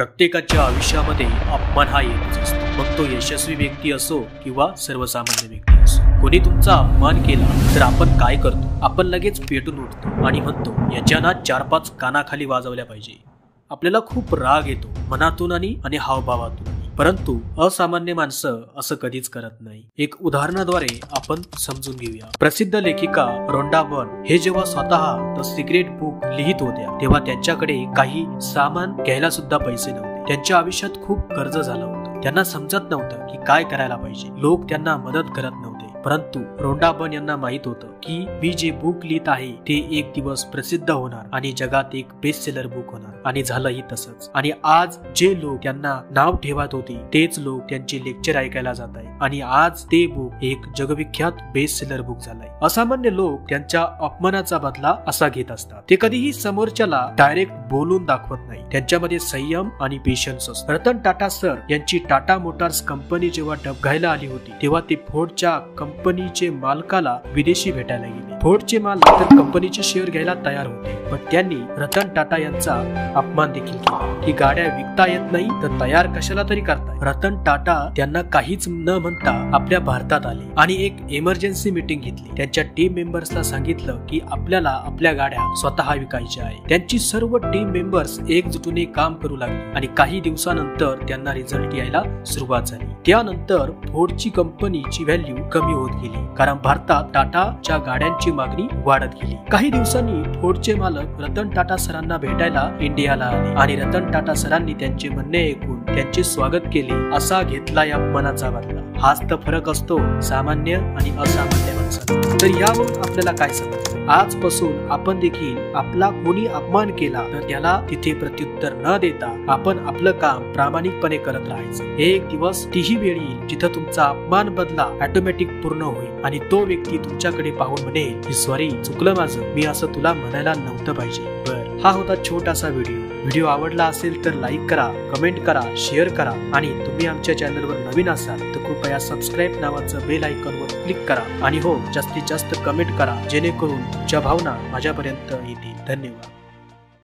प्रत्येकाच्या आयुष्यामध्ये अपमान हा येतच असतो. मग तो यशस्वी व्यक्ती असो किंवा सर्वसामान्य व्यक्ती असो. कोणी तुमचा अपमान केला तर आपण काय करतो? आपण लगेच पेटून उठतो आणि म्हणतो याच्या चार पाच कानाखाली वाजवल्या पाहिजे. आपल्याला खूप राग येतो मनातून आणि आणि हावभावातून. परंतु असामान्य माणसं असं कधीच करत नाही. एक उदाहरणाद्वारे आपण समजून घेऊया. प्रसिद्ध लेखिका रोंडा बर्न हे जेव्हा स्वतः द सिक्रेट बुक लिहित होत्या तेव्हा त्यांच्याकडे काही सामान घ्यायला सुद्धा पैसे नव्हते. त्यांच्या आयुष्यात खूप कर्ज झालं होतं. त्यांना समजत नव्हतं की काय करायला पाहिजे. लोक त्यांना मदत करत नव्हते. परंतु रोंडाबन यांना माहीत होतं की मी जे बुक लिहित आहे ते एक दिवस प्रसिद्ध होणार आणि जगात एक बेस्ट सेलर बुक होणार. आणि झालंही तसंच. आणि आज जे लोक त्यांना नाव ठेवत होते तेच लोक त्यांचे लेक्चर ऐकायला जात आहे आणि आज ते बुक एक जगविख्यात बेस्ट सेलर बुक झालंय. असामान्य लोक त्यांच्या अपमानाचा बदला असा घेत असतात. ते कधीही समोरच्याला डायरेक्ट बोलून दाखवत नाही. त्यांच्यामध्ये संयम आणि पेशन्स असतो. रतन टाटा सर यांची टाटा मोटार्स कंपनी जेव्हा डबघायला आली होती तेव्हा ते फोर्डच्या कंपनीचे मालकाला विदेशी भेटायला गेले. फोर्डचे मालक तर कंपनीचे शेअर घ्यायला तयार होते. पण त्यांनी रतन टाटा यांचा अपमान देखील केला. की गाड्या विकता येत नाही तर तयार कशाला तरी करताय. रतन टाटा त्यांना काहीच न म्हणता आपल्या भारतात आले आणि एक इमर्जन्सी मीटिंग घेतली. त्यांच्या टीम मेंबर्सला सांगितलं की आपल्याला आपल्या गाड्या स्वतः विकायच्या आहे त्यांची सर्व टीम मेंबर्स एकजुटीने काम करू लागले आणि काही दिवसानंतर त्यांना रिझल्ट यायला सुरुवात झाली. त्यानंतर फोर्डची कंपनीची व्हॅल्यू कमी होत गेली. कारण भारतात टाटाच्या गाड्यांची मागणी वाढत गेली. काही दिवसांनी फोर्डचे मालक रतन टाटा सरांना भेटायला इंडियाला आले आणि रतन टाटा सरांनी त्यांचे म्हणणे ऐकून त्यांचे स्वागत केले असा घेतला या मनाचा बदला हाच तर फरक असतो सामान्य आणि असामान्य माणसात तर यावरून आपल्याला काय समजतं? आजपासून आपण देखील आपला कोणी अपमान केला तर त्याला तिथे प्रत्युत्तर न देता आपण आपलं काम प्रामाणिकपणे करत राहायचं. एक दिवस तीही वेळ येईल जिथं तुमचा अपमान बदला ऑटोमॅटिक पूर्ण होईल आणि तो व्यक्ती तुमच्याकडे पाहून म्हणेल की सॉरी चुकलं माझं. मी असं तुला म्हणायला नव्हतं पाहिजे. हा होता छोटासा व्हिडिओ. व्हिडिओ आवडला असेल तर लाईक करा कमेंट करा शेअर करा आणि तुम्ही आमच्या चॅनलवर नवीन असाल तर कृपया सबस्क्राईब नावाचं बेल आयकॉनवर क्लिक करा आणि हो जास्तीत जास्त कमेंट करा जेणेकरून तुमच्या भावना माझ्यापर्यंत येतील. धन्यवाद.